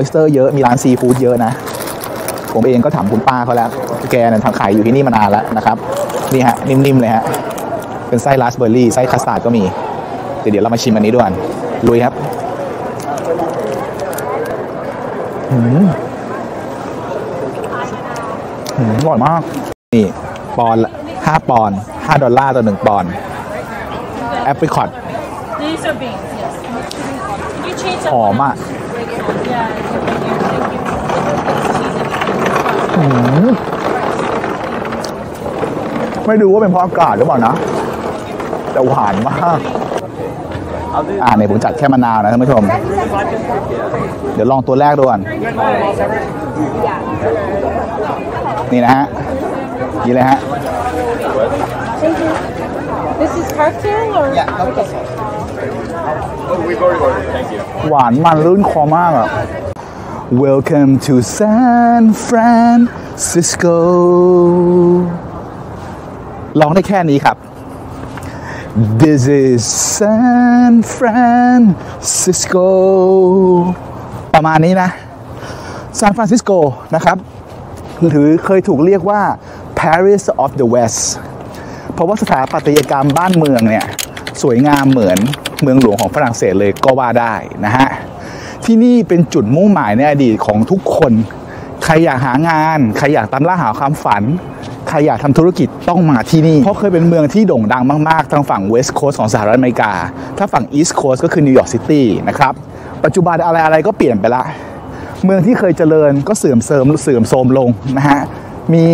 oyster เยอะ มีร้านซีฟู้ดเยอะนะ ผมเองก็ถามคุณป้าเขาแล้ว แกเนี่ยทำขายอยู่ที่นี่มานานแล้วนะครับ นี่ฮะ นิ่มๆเลยฮะ เป็นไส้ราสเบอร์รี่ ไส้คัสตาร์ดก็มี เดี๋ยวเรามาชิมอันนี้ด้วยกันลุยครับหืมหืมอร่อยมาก นี่ ปอนด์ละห้าปอนด์ห้าดอลลาร์ต่อหนึ่งปอนด์แอปริคอต These are beans, yes. You change หอมอะ Yeah. ไม่รู้ว่าเป็นเพราะอากาศหรือเปล่านะ แต่หวานมาก อ่าเนี่ยผมจัดแค่มะนาวนะท่านผู้ชม เดี๋ยวลองตัวแรกดูก่อนนี่นะฮะนี่เลยฮะ This is cocktail or? Okay. หวานมันรื่นคอมากอะ Welcome to San Francisco ลองได้แค่นี้ครับ This is San Francisco ประมาณนี้นะซานฟรานซิสโกนะครับ หรือเคยถูกเรียกว่า Paris of the West เพราะว่าสถาปัตยกรรมบ้านเมืองเนี่ย สวยงามเหมือน เมืองหลวงของฝรั่งเศสเลยก็ว่าได้นะฮะที่นี่เป็นจุดมุ่งหมายในอดีตของทุกคน ใครอยากหางาน ใครอยากตามล่าหาความฝัน ใครอยากทำธุรกิจต้องมาที่นี่ เพราะเคยเป็นเมืองที่โด่งดังมากๆ ทางฝั่ง West Coast ของสหรัฐอเมริกา ถ้าฝั่ง East Coast ก็คือนิวยอร์กซิตี้นะครับ ปัจจุบันอะไรๆก็เปลี่ยนไปละ เมืองที่เคยเจริญก็เสื่อมเสริมเสื่อมโทรมลงนะฮะ มี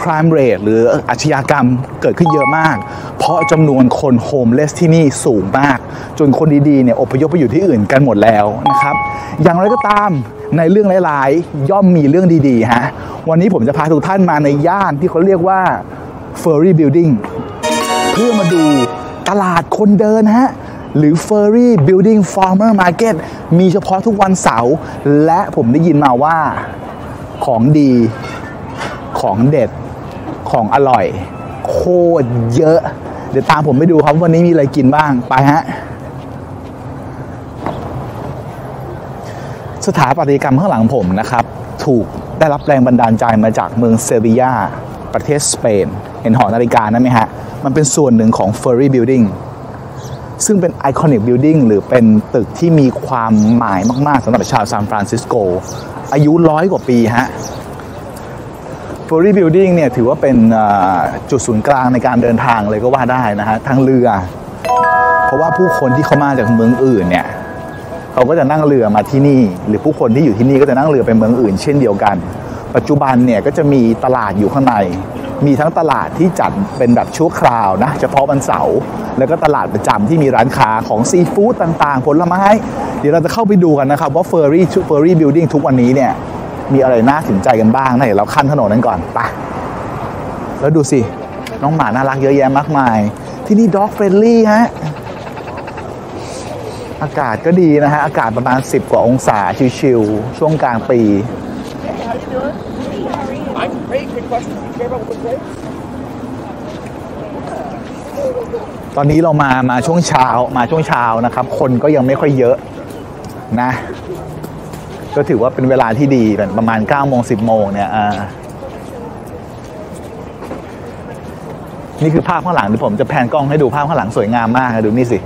crime rate หรืออาชญากรรมเกิดขึ้นเยอะมาก เพราะจำนวนคนโฮมเลสที่นี่สูงมาก จนคนดีๆเนี่ยอพยพไปอยู่ที่อื่นกันหมดแล้วนะครับ อย่างไรก็ตามในเรื่องร้ายๆ ย่อมมีเรื่องดีๆฮะวันนี้ผมจะพาทุกท่านมาในย่านที่เขาเรียกว่า Furry Building เพื่อมาดูตลาดคนเดินฮะหรือ Furry Building Farmer Market มีเฉพาะทุกวันเสาร์และผมได้ยินมาว่าของดี ของเด็ดของอร่อย โคตรเยอะ เดี๋ยวตามผมไปดูครับวันนี้มีอะไรกินบ้างไปฮะสถาปัตยกรรมข้างหลังผมนะครับ ถูกได้รับแรงบันดาลใจมาจากเมืองเซบียาประเทศสเปน เห็นหอนาฬิกานั่นไหมฮะ มันเป็นส่วนหนึ่งของ Ferry Building ซึ่งเป็น iconic building หรือเป็นตึกที่มีความหมายมาก ๆสำหรับชาวซานฟรานซิสโก อายุร้อยกว่าปีฮะ Ferry Building เนี่ยถือว่าเป็นจุดศูนย์กลางในการเดินทางเลยก็ว่าได้นะฮะทางเรือ เพราะว่าผู้คนที่เขามาจากเมืองอื่นเนี่ยเขาก็จะนั่งเรือมาที่นี่ หรือผู้คนที่อยู่ที่นี่ก็จะนั่งเรือไปเมืองอื่น เช่นเดียวกัน ปัจจุบันเนี่ยก็จะมีตลาดอยู่ข้างใน มีทั้งตลาดที่จัดเป็นแบบชั่วคราวนะเฉพาะวันเสาร์แล้วก็ตลาดประจำที่มีร้านค้าของซีฟู้ดต่างๆ ผลไม้ เดี๋ยวเราจะเข้าไปดูกันนะครับว่า Ferry Ferry Building ทุกวันนี้เนี่ย มีอะไรน่าสนใจกันบ้างนะเดี๋ยวเราข้ามถนนนั้นก่อนไปแล้วดูสิ น้องหมาน่ารักเยอะแยะมากมาย ที่นี่ dog friendly ฮะ อากาศก็ดีนะฮะ อากาศประมาณ 10 กว่าองศาชิวๆช่วงกลางปี ตอนนี้เรามามาช่วงเช้ามาช่วงเช้านะครับ คนก็ยังไม่ค่อยเยอะนะ ก็ถือว่าเป็นเวลาที่ดีแบบประมาณ9โมง10โมงเนี่ยอ่านี่คือภาพข้างหลังเดี๋ยวผมจะแพนกล้องให้ดูภาพข้างหลังสวยงามมากนะดูนี่สิ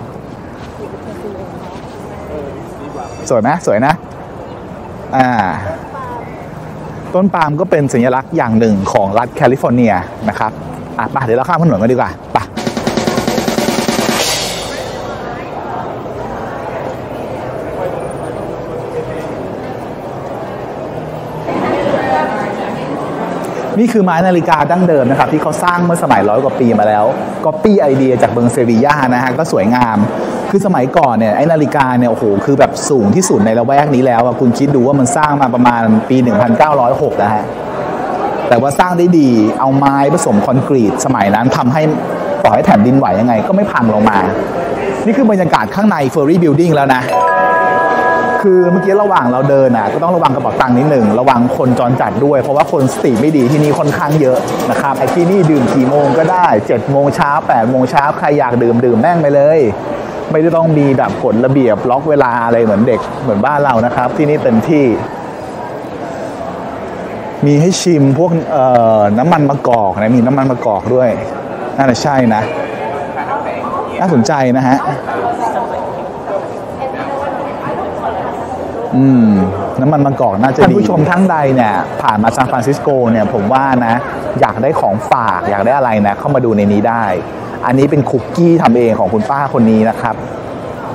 สวยไหมสวยนะ อ่า ต้นปาล์มก็เป็นสัญลักษณ์อย่างหนึ่งของรัฐแคลิฟอร์เนียนะครับ อะมาเดี๋ยวเราข้ามถนนกันดีกว่า นี่คือไม้นาฬิกาดั้งเดิมนะครับที่เขาสร้างเมื่อสมัยร้อยกว่าปีมาแล้วก็ปี้ไอเดียจากเมืองเซบียานะฮะก็สวยงาม คือสมัยก่อนเนี่ยไอ้นาฬิกาเนี่ยโอ้โหคือแบบสูงที่สุดในละแวกนี้แล้วอะคุณคิดดูว่ามันสร้างมาประมาณปี 1906นะฮะแต่ว่าสร้างได้ดีเอาไม้ผสมคอนกรีต สมัยนั้นทำให้ต่อให้แผ่นดินไหวยังไง ก็ไม่พังลงมา นี่คือบรรยากาศข้างใน Furry Building แล้วนะ คือเมื่อกี้ระหว่างเราเดินอะก็ต้องระวังกระเป๋าตังค์นิดหนึ่งระวังคนจรจัดด้วย เพราะว่าคนสติไม่ดีที่นี่ค่อนข้างเยอะนะครับไอ้ที่นี่ดื่มกี่โมงก็ได้7โมงเช้า8โมงเช้าใครอยากดื่มดื่มแม่งไปเลย ไม่ได้ต้องมีแบบกฎระเบียบล็อกเวลาอะไรเหมือนเด็กเหมือนบ้านเรานะครับ ที่นี่เต็มที่ มีให้ชิมพวกเอ่อน้ำมันมะกอกนะมีน้ำมันมะกอกด้วยน่าจะใช่นะ น่าสนใจนะฮะ อืมน้ำมันมะกอกน่าจะดีท่านผู้ชมท่านใดเนี่ยผ่านมาซานฟรานซิสโกเนี่ยผมว่านะ อยากได้ของฝากอยากได้อะไรนะ เข้ามาดูในนี้ได้ อันนี้เป็นคุกกี้ทำเองของคุณป้าคนนี้นะครับ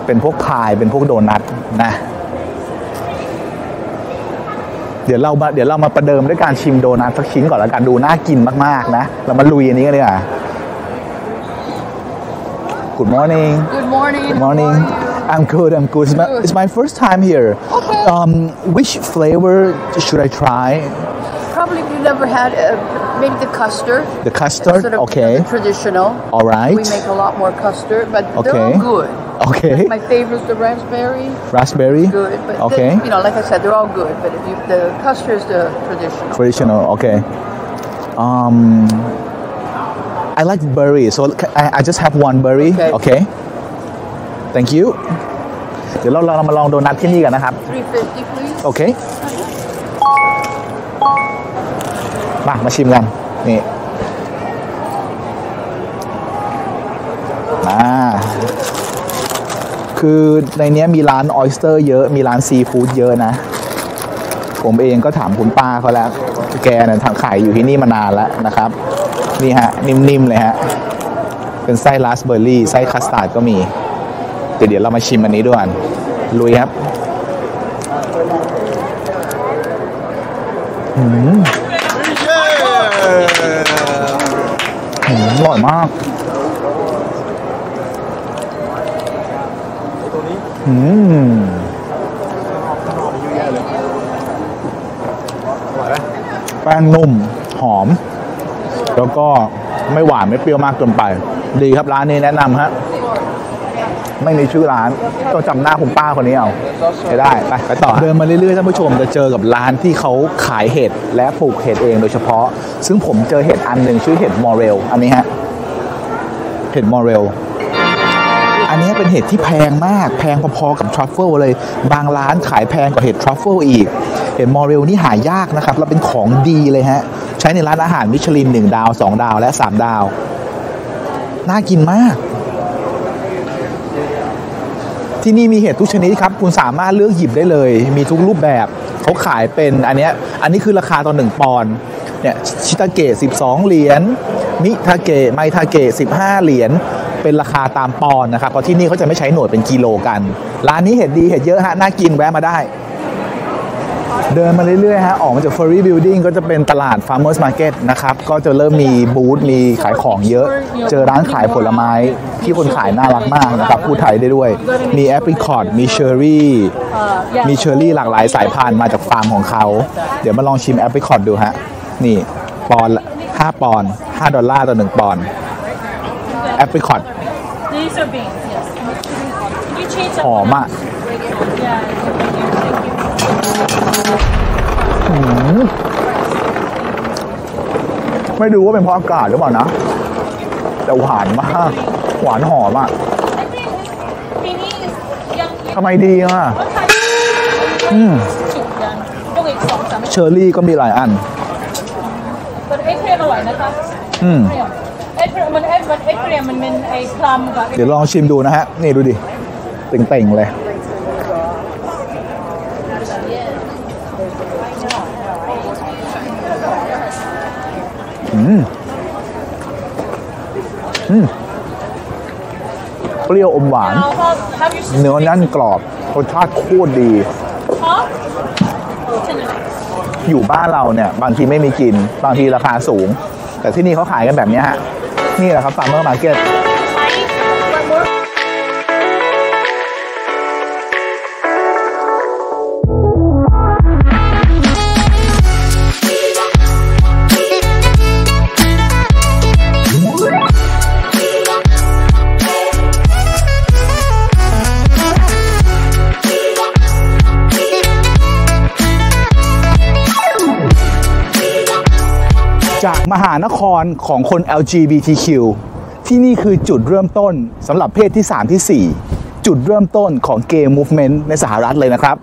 เป็นพวกพายเป็นพวกโดนัทนะ เดี๋ยวเรามาเดี๋ยวเรามาประเดิมด้วยการชิมโดนัทสักชิ้นก่อนแล้วกันดูน่ากินมากๆนะ เรามาลุยอันนี้กันเลยอะ Good morning Good morning. Good morning I'm good I'm good It's my, it's my first time here Okay. um, which flavor should I try Probably you never had uh, maybe the custard. the custard Sort of okay traditional. all right We make a lot more custard, but they're all good. okay My favorite is the raspberry. raspberry Good, but okay you know, like I said, they're all good. But if you, the custard is the traditional. traditional okay um I like berry so I, I just have one berry Okay. okay thank you เดี๋ยวเราเรามาลองโดนัทที่นี่กันนะครับ Three fifty, please. โอเคมามาชิมกัน นี่มาคือในเนี้ยมีร้าน oyster เยอะ มีร้านซีฟู้ดเยอะนะ ผมเองก็ถามคุณป้าเขาแล้ว แกเนี่ยทำขายอยู่ที่นี่มานานแล้วนะครับ นี่ฮะ นิ่มๆเลยฮะ เป็นไส้ราสเบอร์รี่ ไส้คัสตาร์ดก็มี เดี๋ยวเดี๋ยวเรามาชิมอันนี้ด้วยกันลุยครับอืมอร่อยมากอืมแป้งนุ่มหอม แล้วก็ไม่หวานไม่เปรี้ยวมากเกินไป ดีครับร้านนี้แนะนำฮะ ไม่มีชื่อร้านต้องจำหน้าคุณป้าคนนี้เอาไปได้ไปไปต่อเดินมาเรื่อยๆท่านผู้ชมจะเจอกับร้านที่เขาขายเห็ดและปลูกเห็ดเองโดยเฉพาะ ซึ่งผมเจอเห็ดอันหนึ่งชื่อเห็ดมอเรลอันนี้ฮะเห็ดมอเรลอันนี้เป็นเห็ดที่แพงมากแพงพอๆกับทรัฟเฟิลเลย บางร้านขายแพงกว่าเห็ดทรัฟเฟิลอีก เห็ดมอเรลนี่หายากนะครับ แล้วเป็นของดีเลยฮะ ใช้ในร้านอาหารมิชลิน 1 ดาว 2 ดาวและ 3 ดาว น่ากินมาก ที่นี่มีเห็ดทุกชนิดครับ คุณสามารถเลือกหยิบได้เลย มีทุกรูปแบบเขาขายเป็นอันเนี้ยอันนี้คือราคาต่อหนึ่งปอนด์เนี่ยชิตาเกะ12 เหรียญมิทาเกะไมทาเกะ15 เหรียญเป็นราคาตามปอนด์นะครับเพราะที่นี่เขาจะไม่ใช้หน่วยเป็นกิโลกัน ร้านนี้เห็ดดีเห็ดเยอะฮะน่ากินแวะมาได้ เดินมาเรื่อยๆฮะออกมาจาก Furry Building ก็จะเป็นตลาด Farmers Market นะครับ ก็จะเริ่มมีบูธมีขายของเยอะ เจอร้านขายผลไม้ที่คนขายน่ารักมากนะครับพูดไทยได้ด้วย มีแอปริคอตมีเชอร์รี่มีเชอร์รี่หลากหลายสายพันธุ์มาจากฟาร์มของเขา เดี๋ยวมาลองชิมแอปริคอตดูฮะ นี่ปอนด์ละ5ปอนด์5ดอลลาร์ต่อ1ปอนด์แอปริคอต These are beans, yes. Can you change that หอม one? อะ Yeah, thank you. ไม่รู้ว่าเป็นเพราะอากาศหรือเปล่านะ แต่หวานมาก หวานหอมอะ I think Beanie is young. ทำไมดีอะอืมจุกยังต้องอีกสองสามเชอร์รี่ก็มีหลายอันแต่เอ็กเพรียมอร่อยนะคะอืมเอ็กเพรียมมันเอ็กมันเอ็กเพรียมมันเป็นไอ้พลัมกับเดี๋ยวลองชิมดูนะฮะ นี่ดูดิ เต่งๆเลย อืมอืมเปรี้ยวอมหวาน Now, how have you เนื้อแน่นกรอบรสชาติโคตรดี Huh? Tonight. อยู่บ้านเราเนี่ย บางทีไม่มีกิน บางทีราคาสูง แต่ที่นี่เขาขายกันแบบเนี้ยฮะ นี่แหละครับ farmer market หานครของคน LGBTQ ที่นี่คือจุดเริ่มต้นสำหรับเพศที่ 3 ที่ 4 จุดเริ่มต้นของเกม movement ในสหรัฐเลยนะครับ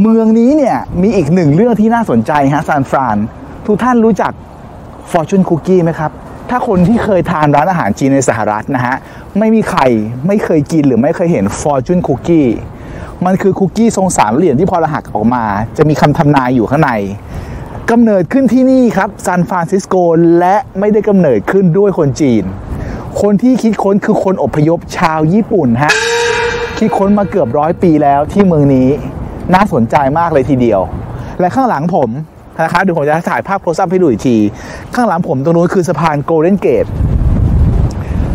เมืองนี้เนี่ยมีอีกหนึ่งเรื่องที่น่าสนใจฮะซานฟราน ทุกท่านรู้จัก Fortune Cookie ไหมครับ ถ้าคนที่เคยทานร้านอาหารจีนในสหรัฐนะฮะ ไม่มีใครไม่เคยกินหรือไม่เคยเห็น Fortune Cookie มันคือคุกกี้ทรงสามเหลี่ยมที่พอรหักออกมา จะมีคำทำนายอยู่ข้างใน กำเนิดขึ้นที่นี่ครับซานฟรานซิสโกและไม่ได้กำเนิดขึ้นด้วยคนจีน คนที่คิดค้นคือคนอพยพชาวญี่ปุ่นฮะคิดค้นมาเกือบร้อยปีแล้วที่เมืองนี้น่าสนใจมากเลยทีเดียว และข้างหลังผมนะครับเดี๋ยวผมจะถ่ายภาพโคสอัพให้ดูอีกที ข้างหลังผมตรงนู้นคือสะพานโกลเด้นเกต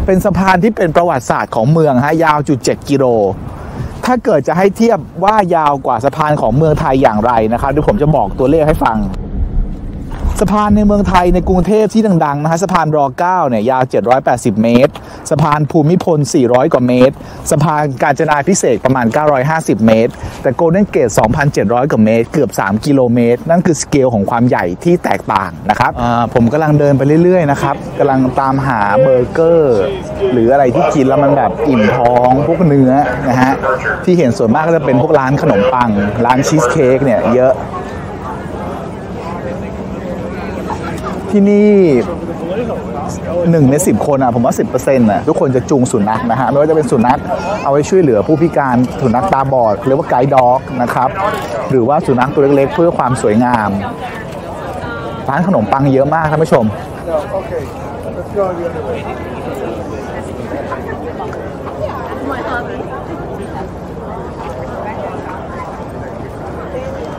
เป็นสะพานที่เป็นประวัติศาสตร์ของเมืองฮะยาวจุด7กิโล ถ้าเกิดจะให้เทียบว่ายาวกว่าสะพานของเมืองไทยอย่างไรนะครับเดี๋ยวผมจะบอกตัวเลขให้ฟัง สะพานในเมืองไทยในกรุงเทพที่ดังๆนะฮะสะพานร9เนี่ยยาว 780 เมตร สะพานภูมิพล 400 กว่าเมตร สะพานกาญจนาพิเศษกประมาณ 950 เมตร แต่โกลเด้นเกต 2,700 กว่าเมตร เกือบ 3 กิโลเมตร นั่นคือสเกลของความใหญ่ที่แตกต่างนะครับอ่าผมกำลังเดินไปเรื่อยๆนะครับกำลังตามหาเบอร์เกอร์ หรืออะไรที่กินแล้วมันแบบอิ่มท้องพวกเนื้อนะฮะที่เห็นส่วนมากก็จะเป็นพวกร้านขนมปัง ร้านชีสเค้กเนี่ยเยอะ ที่นี่หนึ่งในสิบคนอะผมว่าสิบเปอร์เซ็นต์อะทุกคนจะจูงสุนัขนะฮะไม่ว่าจะเป็นสุนัขเอาไว้ช่วยเหลือผู้พิการสุนัขตาบอดเรียกว่าไกด์ด็อกนะครับหรือว่าสุนัขตัวเล็กๆ เพื่อความสวยงาม ร้านขนมปังเยอะมากท่านผู้ชม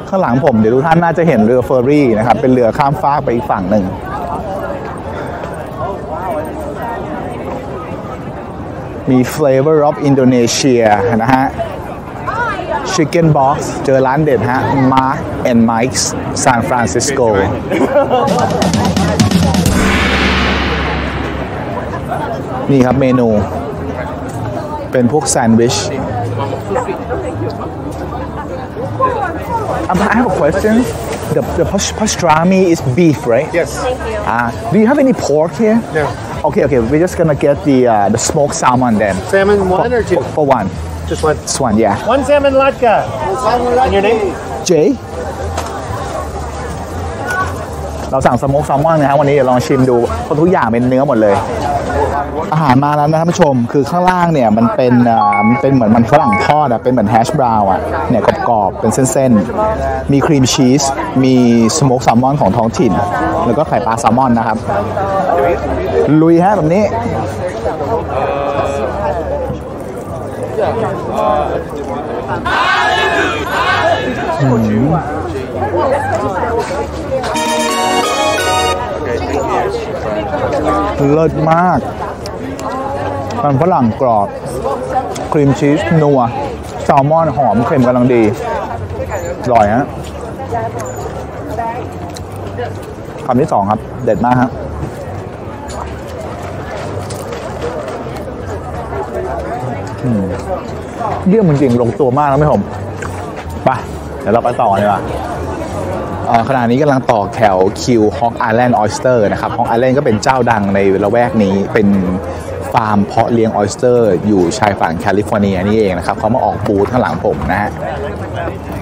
ข้างหลังผมเดี๋ยวทุกท่านน่าจะเห็นเรือเฟอร์รี่นะครับเป็นเรือข้ามฟากไปอีกฝั่งหนึ่ง มี Flavor of Indonesia นะฮะ Chicken Box เจอร้านเด็ดฮะ Mark and Mike's San Francisco นี่ครับเมนู เป็นพวกแซนด์วิช Um, I have a question. The, the pas- pastrami is beef, right? Yes. Uh, do you have any pork here? No. Okay, okay. We're just gonna get the uh, the smoked salmon then. Salmon one or two? For, for one. Just one. This one, yeah. One salmon latka. And your name? Jay เราสั่งสโมกแซลมอนนะฮะวันนี้เดี๋ยวลองชิมดูเพราะทุกอย่างเป็นเนื้อหมดเลย อาหารมาแล้วนะท่านผู้ชม คือข้างล่างเนี่ยมันเป็นอ่ามันเป็นเหมือนมันฝรั่งทอดอะ เป็นเหมือนแฮชบราวน์อะ เนี่ยกรอบๆ เป็นเส้นๆ มีครีมชีส มีสโมกแซลมอนของท้องถิ่น แล้วก็ไข่ปลาแซลมอนนะครับ ลุยฮะแบบนี้ เลิศมาก มันฝรั่งกรอบ ครีมชีสนัวแซลมอนหอมเค็มกำลังดีอร่อยฮะคำที่สองครับ เด็ดมากครับเยี่ยมจริงๆลงตัวมากนะไม่ผมไปเดี๋ยวเราไปต่อดีกว่าขณะนี้กำลังต่อแถวคิว Hog Island Oyster นะครับ Hog Island ก็เป็นเจ้าดังในละแวกนี้เป็นฟาร์มเพาะเลี้ยง oyster อยู่ชายฝั่งแคลิฟอร์เนียนี่เองนะครับเขามาออกบูธข้างหลังผมนะฮะ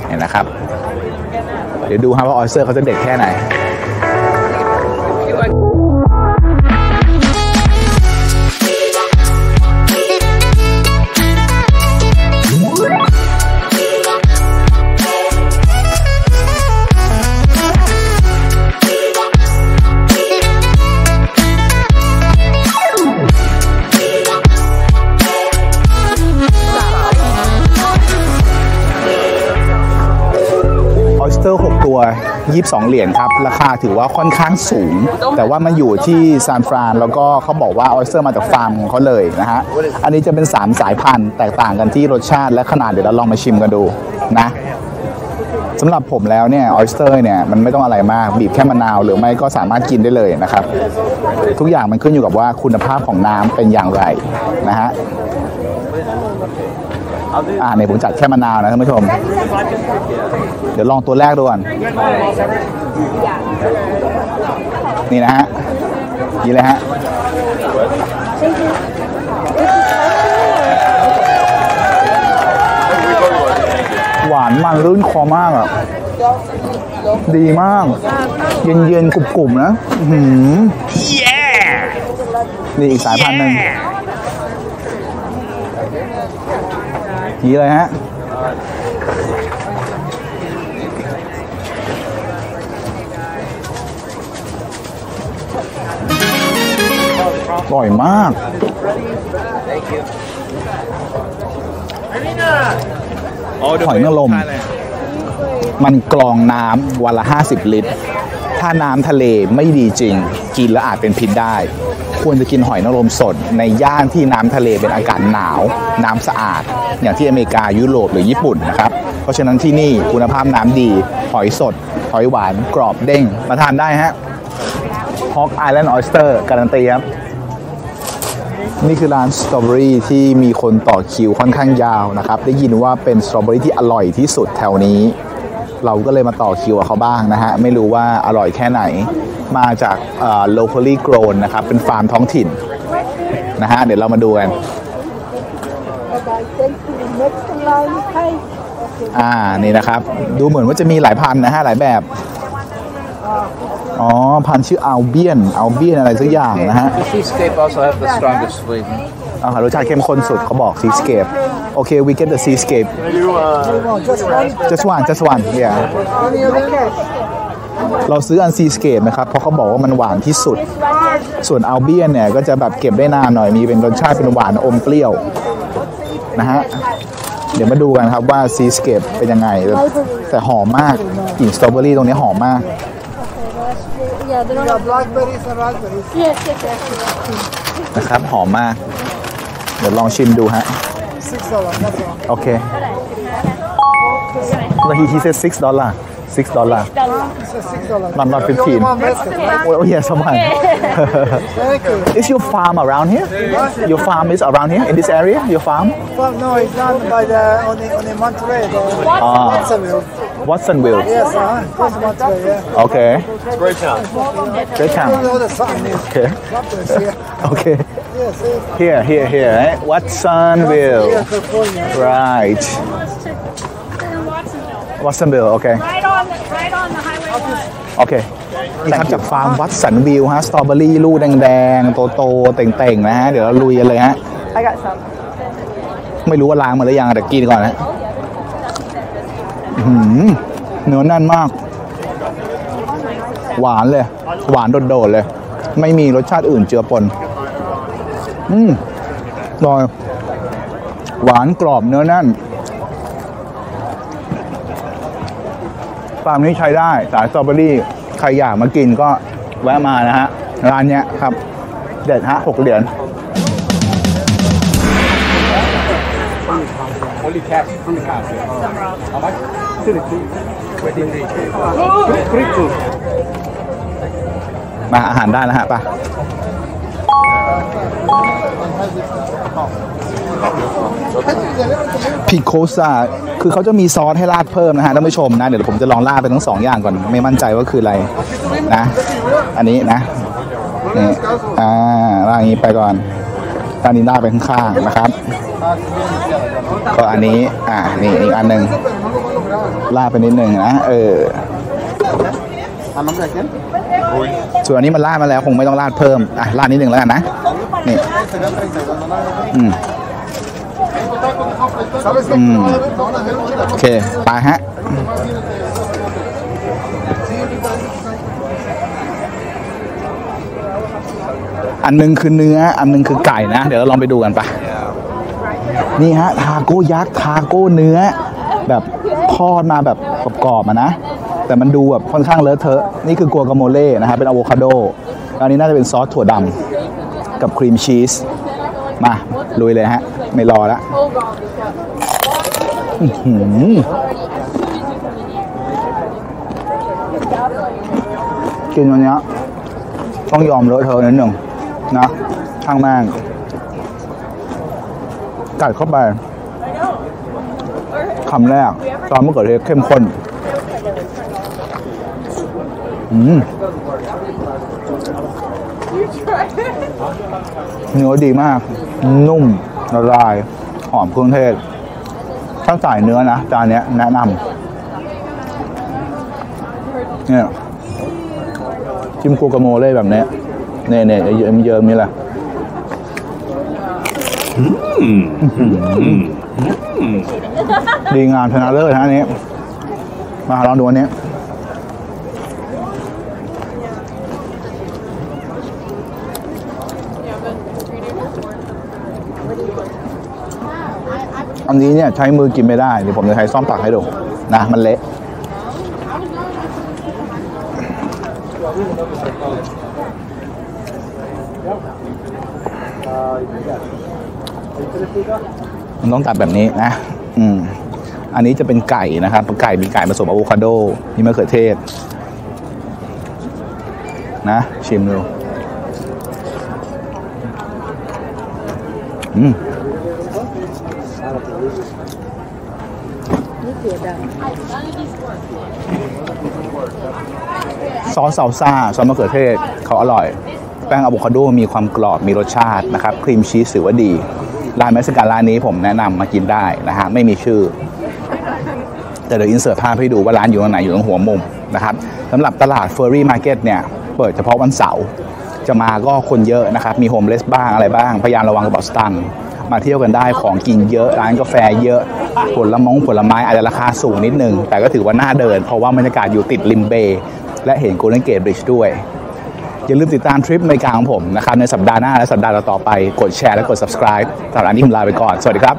เห็นนะครับ เดี๋ยวดูครับว่า oyster เขาจะเด็ดแค่ไหน ตัว22 เหรียญครับ ราคาถือว่าค่อนข้างสูง แต่ว่ามันอยู่ที่ซานฟรานแล้วก็เขาบอกว่าออ s สเตอร์มาจากฟาร์มของเขาเลยนะฮะ อันนี้จะเป็น 3 สายพันธุ์แตกต่างกันที่รสชาติและขนาดเดี๋ยวเราลองมาชิมกันดูนะสำหรับผมแล้วเนี่ยออ s สเตอร์เนี่ยมันไม่ต้องอะไรมากบีบแค่มะนาวหรือไม่ก็สามารถกินได้เลยนะครับ ทุกอย่างมันขึ้นอยู่กับว่าคุณภาพของน้ำเป็นอย่างไรนะฮะ อ่าเนี่ยผมจัดแค่มะนาวนะท่านผู้ชม เดี๋ยวลองตัวแรกดูก่อน นี่นะฮะนี่เลยฮะอานมันรื่นคอมากอะ ดีมาก เย็นเย็นๆกรุบกรุบๆนะอื้อหือนี่อีกสายพันธุ์หนึ่ง นี่เลยฮะอร่อยมาก หอยนางรมมันกรองน้ำวันละ 50 ลิตร ถ้าน้ำทะเลไม่ดีจริง กินแล้วอาจเป็นพิษได้ ควรจะกินหอยนางรมสดในย่านที่น้ำทะเลเป็นอากาศหนาว น้ำสะอาด อย่างที่อเมริกายุโรปหรือญี่ปุ่นนะครับ เพราะฉะนั้นที่นี่คุณภาพน้ำดี หอยสด หอยหวานกรอบเด้ง มาทานได้ฮะ Hawk Island Oyster การันตีครับ นี่คือร้านสตรอเบอรี่ที่มีคนต่อคิวค่อนข้างยาวนะครับ ได้ยินว่าเป็นสตรอเบอรี่ที่อร่อยที่สุดแถวนี้ เราก็เลยมาต่อคิวกับเขาบ้างนะฮะ ไม่รู้ว่าอร่อยแค่ไหน มาจากเอ่อ locally grown นะครับ เป็นฟาร์มท้องถิ่นนะฮะ เดี๋ยวเรามาดูกัน อ่า นี่นะครับ ดูเหมือนว่าจะมีหลายพันธุ์นะฮะ หลายแบบ อ๋อ พันธุ์ชื่ออัลเบียน อัลเบียนอะไรสักอย่างนะฮะ The seascape also have the strongest flavor. อาหารรสชาติเข้มข้นสุดเขาบอก seascape โอเค we get the seascape just one just one yeah เราซื้ออัน seascape นะครับเพราะเขาบอกว่ามันหวานที่สุด ส่วนอัลเบียนเนี่ยก็จะแบบเก็บได้นานหน่อยมีเป็นรสชาติเป็นหวานอมเปรี้ยวนะฮะเดี๋ยวมาดูกันครับว่า seascape เป็นยังไง แต่หอมมากกลิ่นสตรอเบอรี่ตรงนี้หอมมาก นะครับหอมมาก เดี๋ยวลองชิมดูฮะ Six dollars, that's all. โอเค he he said six dollar six dollar six dollars. not not You only fifteen one basket, right? oh yes someone Thank you. is your farm around here your farm is around here in this area your farm Well, no, it's done by the on the on the Monterey, the Ah. Watsonville. Watsonville Yes, uh, close to Monterey, yeah. okay Great town. great You town know the sun is okay okay Yes, yes. here here here eh? Watsonville right Watsonville. Watsonville okay โอเคนี่ครับจากฟาร์มวัดสันวิวฮะ สตรอเบอรี่ลูกแดงๆ โตๆ เต่งๆ นะฮะ เดี๋ยวเราลุยกันเลยฮะ I got some. ไม่รู้ว่าล้างมาหรือยังแต่กินก่อนนะอื้อหือเนื้อแน่นมาก หวานเลย หวานโดดๆเลย ไม่มีรสชาติอื่นเจือปน อืมอร่อยหวานกรอบเนื้อแน่น ฟาร์มนี้ใช้ได้ สายสตรอเบอรี่ใครอยากมากินก็แวะมานะฮะ ร้านเนี้ยครับ เด็ดฮะหกเหรียญมาอาหารได้นะฮะไป พิโคซาคือเขาจะมีซอสให้ราดเพิ่มนะฮะท่านผู้ชมนะ เดี๋ยวผมจะลองราดไปทั้งสองอย่างก่อน ไม่มั่นใจว่าคืออะไรนะ อันนี้นะนี่อ่าราดอย่างนี้ไปก่อนอันนี้ราดไปข้างๆนะครับ ก็อันนี้ อ่านี่อีกอันหนึ่งราดไปนิดหนึ่งนะ เออส่วนอันนี้มันราดมาแล้วคงไม่ต้องราดเพิ่ม อะราดนิดหนึ่งแล้วกันนะ นี่ อืม อืมโอเค ไปฮะอันหนึงคือเนื้อ อันหนึงคือไก่นะ เดี๋ยวเราลองไปดูกันปะนี่ฮะ ทาโก้ยักษ์ ทาโก้เนื้อ แบบทอดมาแบบกรอบๆอะนะ แต่มันดูแบบค่อนข้างเลอะเทอะ นี่คือกัวกาโมเล่นะฮะ เป็นอะโวคาโดอันนี้น่าจะเป็นซอสถั่วดำกับครีมชีส มาลุยเลยฮะ ไม่รอแล้วกินวันนี้ต้องยอมเลอะเทอะนิดหนึ่งนะข้างแม่งกัดเข้าไปคำแรกซอสมะเขือเทศเข้มข้นเนื้อดีมาก นุ่มละลาย หอมเครื่องเทศ ถ้าสายเนื้อนะจานเนี้ยแนะนำเนี่ยจิ้มกูกาโมเล่แบบเนี้ยเนี่ยเนี่ยเยิ้มเยิ้มๆนี่แหละดีงามชนะเลิศนะอันนี้ มาลองดูอันนี้ อันนี้เนี่ยใช้มือกินไม่ได้เดี๋ยวผมจะใช้ซ่อมตักให้ดูนะมันเละมันต้องตัดแบบนี้นะ อืม อันนี้จะเป็นไก่นะครับ ไก่มีไก่ผสมอะโวคาโดมีมะเขือเทศ นะ ชิมดู อืม ซอสซาลซ่าซอสมะเขือเทศเขาอร่อย แป้งอะโวคาโดมีความกรอบมีรสชาตินะครับ ครีมชีสถือว่าดี ร้านเม็กซิกันร้านนี้ผมแนะนำมากินได้นะฮะไม่มีชื่อ แต่เดี๋ยว insert ภาพให้ดูว่าร้านอยู่ตรงไหนอยู่ตรงหัวมุมนะครับสำหรับตลาด Ferry Market เนี่ย เปิดเฉพาะวันเสาร์ จะมาก็คนเยอะนะครับ มี homeless บ้างอะไรบ้าง พยายามระวังกระเป๋าสตางค์มาเที่ยวกันได้ของกินเยอะร้านกาแฟเยอะผลมงผลไม้อาจจะราคาสูงนิดนึง แต่ก็ถือว่าน่าเดิน เพราะว่าบรรยากาศอยู่ติดริม bayและเห็นโกลเด้นเกตบริดจ์ด้วย อย่าลืมติดตามทริปอเมริกาของผมนะครับในสัปดาห์หน้าและสัปดาห์ต่อไป กดแชร์และกด subscribe สำหรับวันนี้ผมลาไปก่อน สวัสดีครับ